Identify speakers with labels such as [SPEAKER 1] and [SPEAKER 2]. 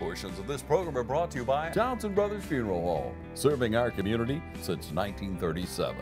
[SPEAKER 1] Portions of this program are brought to you by Johnson Brothers Funeral Home, serving our community since 1937.